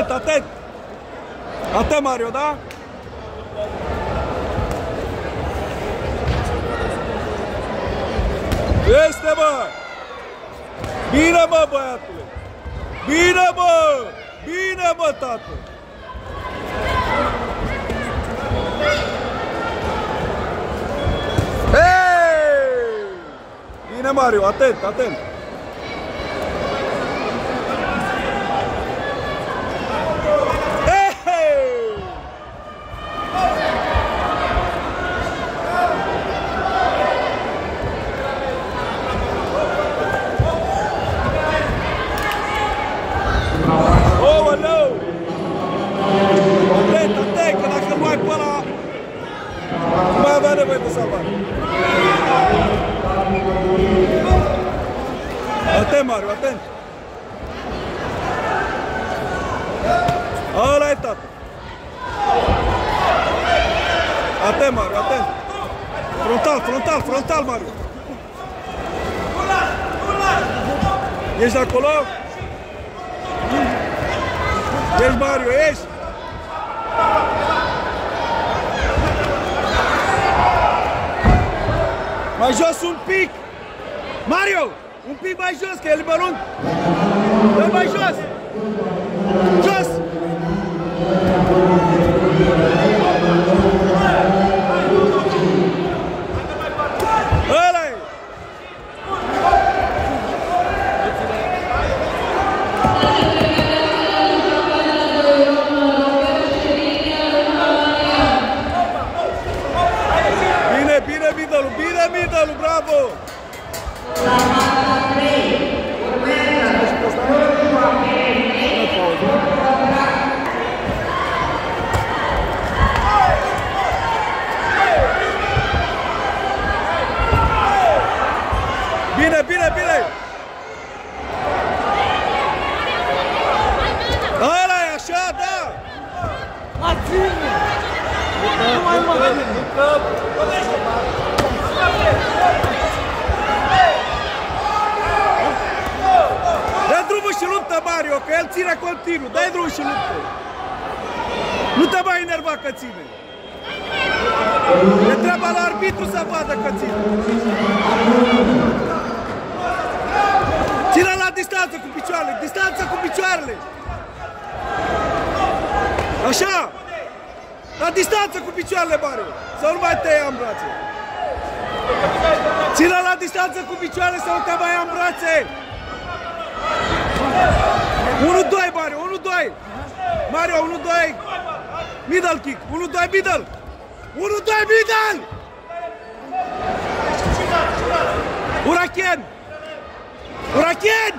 Atent, atent! Atent, Mario, da? Este, bă! Bine, bă, băiatule! Bine, bă! Bine, bă, tată! Hei! Bine, Mario, atent, atent! Até Mário, atende. Olha aí, Tato. Até Mário, atende. Frontal, frontal, frontal, Mário. Eis da colou. Eis, Mário, eis. Mai jos un pic! Mario! Un pic mai jos, că el e mărunt! Dă Marcelo Bravo! Bine, bine, bine! Ăla e așa, da! Aține! Nu mai mă! Nu Dă drumul și luptă, Mario, că el ține continuu. Dă drumul și luptă. Nu te mai enerva că ține. E treaba la arbitru să vadă că ține. Ține la distanță cu picioarele, distanță cu picioarele. Așa! La distanță cu picioarele, Mario. Să nu mai te ia în brațe. Ține la distanță cu picioarele să nu te mai ia în brațe. 1-2, Mario, 1-2. Mario, 1-2. Middle kick, 1-2 middle. 1-2 middle. Urachen. Urachen.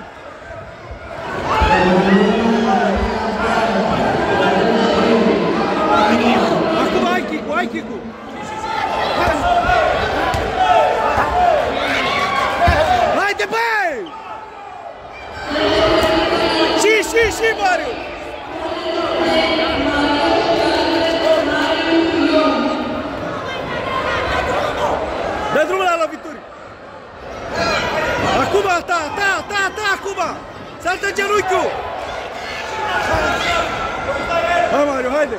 Hadi yürü ki. Hadi hadi.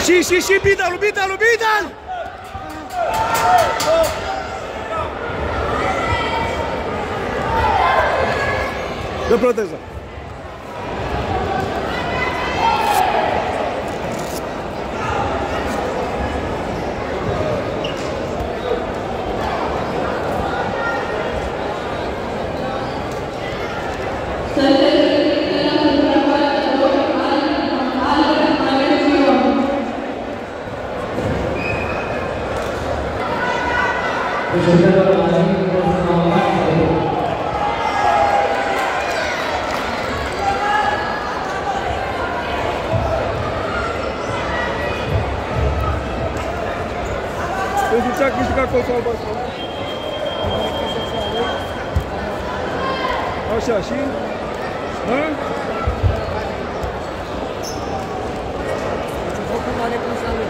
Sim, sim, sim, Bidalo, Bidalo, Bidalo! Deu proteção. Așa, și? Hm? Also, wo können wir denn